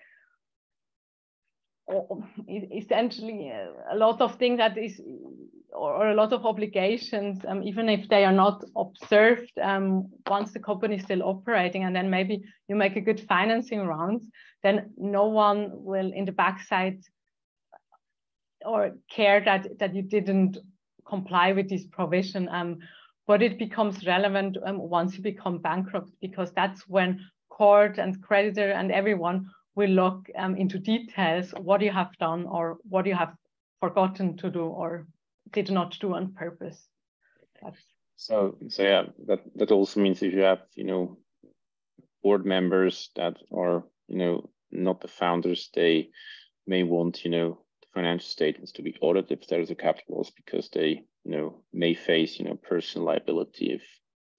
essentially a lot of things that is or a lot of obligations um, even if they are not observed um, once the company is still operating and then maybe you make a good financing round then no one will in the backside or care that that you didn't comply with this provision um, but it becomes relevant um, once you become bankrupt because that's when court and creditor and everyone will look um, into details what you have done or what you have forgotten to do or did not do on purpose. That's... So, so yeah, that that also means if you have you know board members that are you know not the founders, they may want you know the financial statements to be audited if there is a capital loss because they you know may face you know personal liability if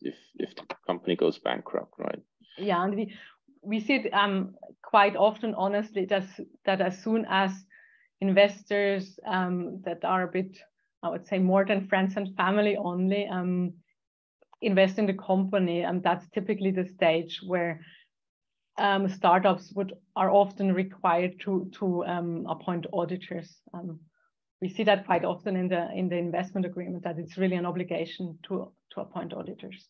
if if the company goes bankrupt right yeah and we we see it um, quite often honestly that that as soon as investors um, that are a bit i would say more than friends and family only um, invest in the company and that's typically the stage where um, startups would are often required to to um, appoint auditors um, we see that quite often in the in the investment agreement that it's really an obligation to to appoint auditors.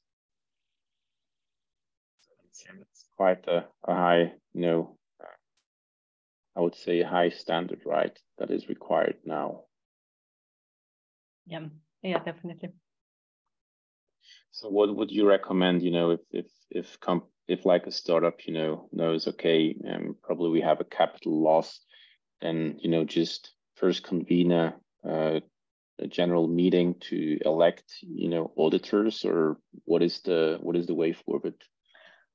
It's quite a, a high, you know, I would say a high standard, right? That is required now. Yeah, yeah, definitely. So, what would you recommend? You know, if if if comp if like a startup, you know, knows okay, um, probably we have a capital loss, then you know just first convene a, a general meeting to elect, you know, auditors, or what is the what is the way forward?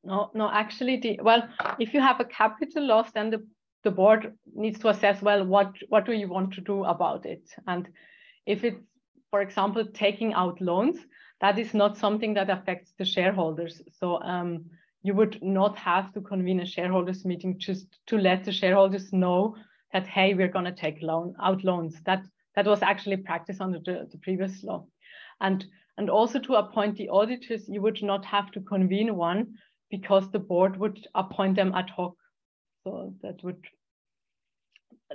No, no, actually, the well, if you have a capital loss, then the the board needs to assess well what what do you want to do about it, and if it's for example taking out loans, that is not something that affects the shareholders. So um, you would not have to convene a shareholders meeting just to let the shareholders know that hey we're going to take loan out loans that that was actually practiced under the, the previous law. And, and also to appoint the auditors, you would not have to convene one because the board would appoint them ad hoc. So that would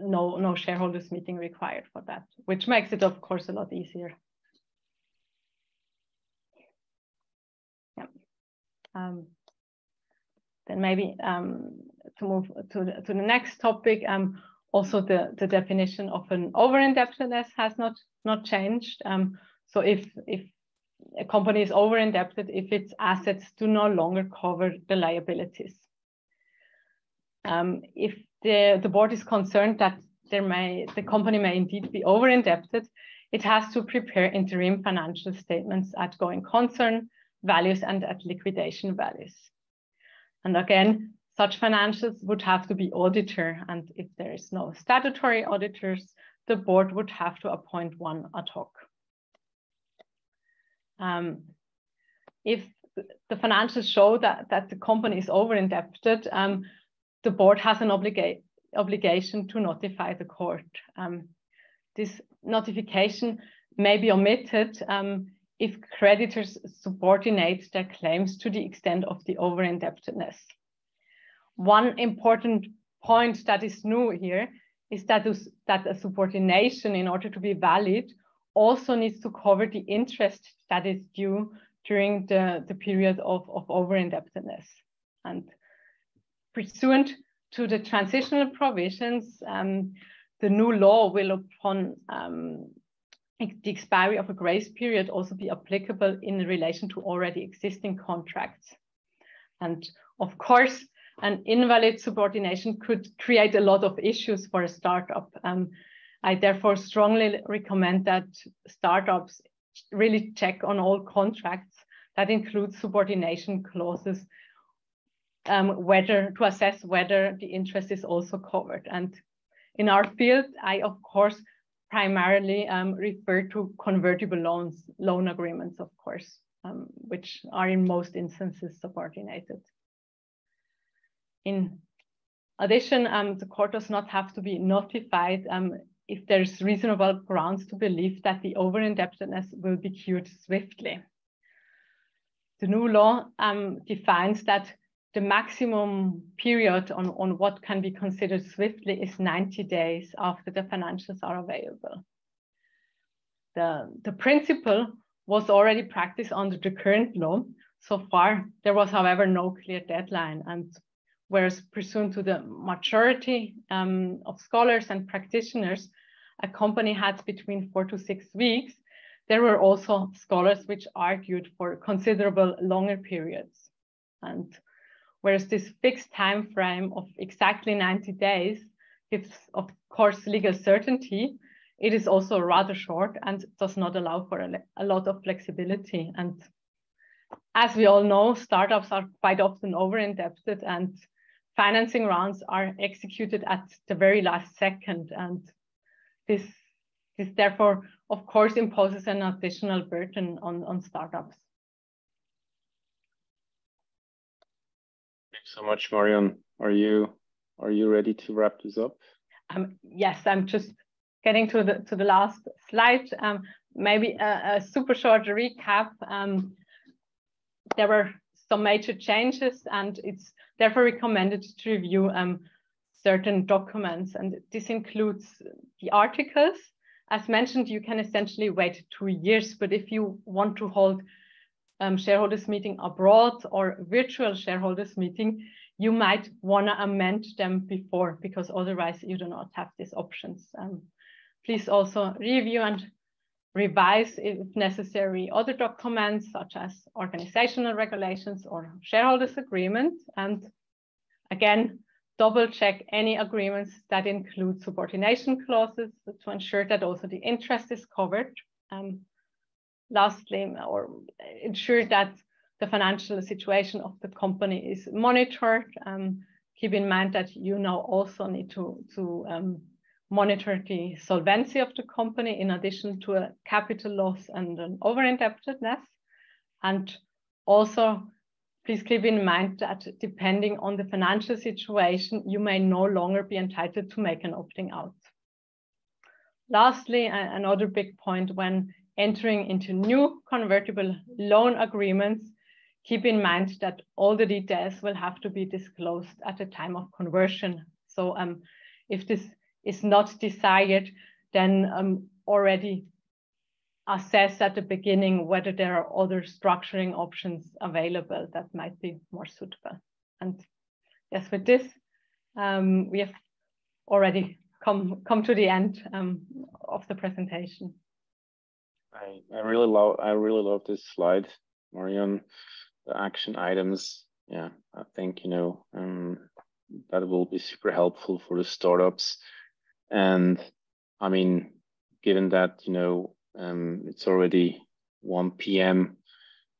no no shareholders meeting required for that, which makes it of course a lot easier. Yeah. Um, then maybe um, to move to the, to the next topic, um, also the, the definition of an over-indebtedness has not not changed. Um, so if if a company is over-indebted, if its assets do no longer cover the liabilities. Um, if the, the board is concerned that there may the company may indeed be over-indebted, it has to prepare interim financial statements at going concern values and at liquidation values. And again, such financials would have to be auditor. And if there is no statutory auditors, the board would have to appoint one ad hoc. Um, if the financials show that, that the company is over indebted, um, the board has an obliga obligation to notify the court. Um, this notification may be omitted um, if creditors subordinate their claims to the extent of the over indebtedness. One important point that is new here is that, that a subordination, in order to be valid, also needs to cover the interest that is due during the, the period of, of over-indebtedness. And pursuant to the transitional provisions, um, the new law will, upon um, the expiry of a grace period, also be applicable in relation to already existing contracts. And of course, an invalid subordination could create a lot of issues for a startup. Um, I therefore strongly recommend that startups really check on all contracts that include subordination clauses, um, whether to assess whether the interest is also covered. And in our field, I of course primarily um, refer to convertible loans, loan agreements, of course, um, which are in most instances subordinated. In addition, um, the court does not have to be notified um, if there's reasonable grounds to believe that the over-indebtedness will be cured swiftly. The new law um, defines that the maximum period on, on what can be considered swiftly is 90 days after the financials are available. The, the principle was already practiced under the current law. So far, there was, however, no clear deadline. And whereas pursuant to the majority um, of scholars and practitioners, a company had between four to six weeks, there were also scholars which argued for considerable longer periods. And whereas this fixed time frame of exactly 90 days gives, of course, legal certainty, it is also rather short and does not allow for a, a lot of flexibility. And as we all know, startups are quite often over-indebted and financing rounds are executed at the very last second. And this, this therefore, of course, imposes an additional burden on, on startups. Thanks so much, Marion. Are you are you ready to wrap this up? Um, yes, I'm just getting to the to the last slide. Um, maybe a, a, super short recap. Um, there were some major changes, and it's therefore recommended to review um, certain documents. And this includes the articles. As mentioned, you can essentially wait two years, but if you want to hold um, shareholders meeting abroad or virtual shareholders meeting, you might want to amend them before because otherwise you do not have these options. Um, please also review and revise, if necessary, other documents such as organizational regulations or shareholders agreement. And again, double check any agreements that include subordination clauses to ensure that also the interest is covered. Um, lastly, or ensure that the financial situation of the company is monitored. Um, keep in mind that you now also need to, to um, monitor the solvency of the company in addition to a capital loss and an over-indebtedness. And also, please keep in mind that depending on the financial situation, you may no longer be entitled to make an opting out. lastly, another big point when entering into new convertible loan agreements, keep in mind that all the details will have to be disclosed at the time of conversion. So um, if this is not desired, then um, already assess at the beginning whether there are other structuring options available that might be more suitable. And yes, with this, um, we have already come come to the end um, of the presentation. I, I really love I really love this slide, Marion. The action items. Yeah, I think you know um, that will be super helpful for the startups. And I mean, given that you know um, it's already 1 p.m.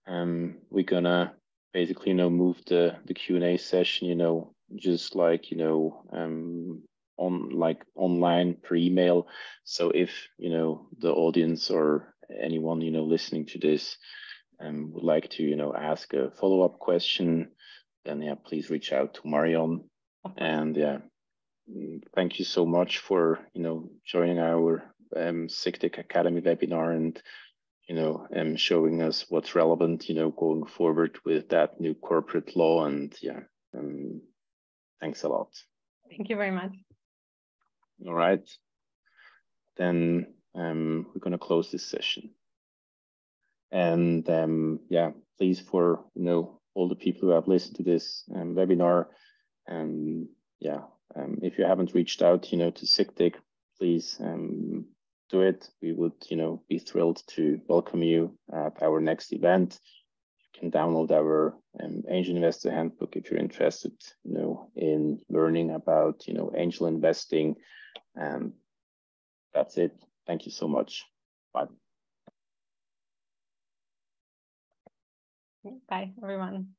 Um, we're gonna basically, you know, move the the Q and A session, you know, just like you know, um, on like online per email. So if you know the audience or anyone you know listening to this um, would like to you know ask a follow up question, then yeah, please reach out to Marion. And yeah, thank you so much for you know joining our um, SICTIC Academy webinar and you know um, showing us what's relevant you know going forward with that new corporate law. And yeah um, thanks a lot. Thank you very much. All right. Then um, we're going to close this session. And um, yeah please for you know all the people who have listened to this um, webinar and um, yeah um, if you haven't reached out you know to SICTIC please um, it. We would, you know, be thrilled to welcome you at our next event. You can download our um, angel investor handbook if you're interested, you know, in learning about, you know, angel investing. And that's it. Thank you so much. Bye. Bye, everyone.